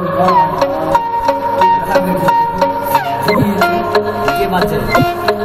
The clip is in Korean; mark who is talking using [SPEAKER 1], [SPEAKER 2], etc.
[SPEAKER 1] 아. 이게 맞지?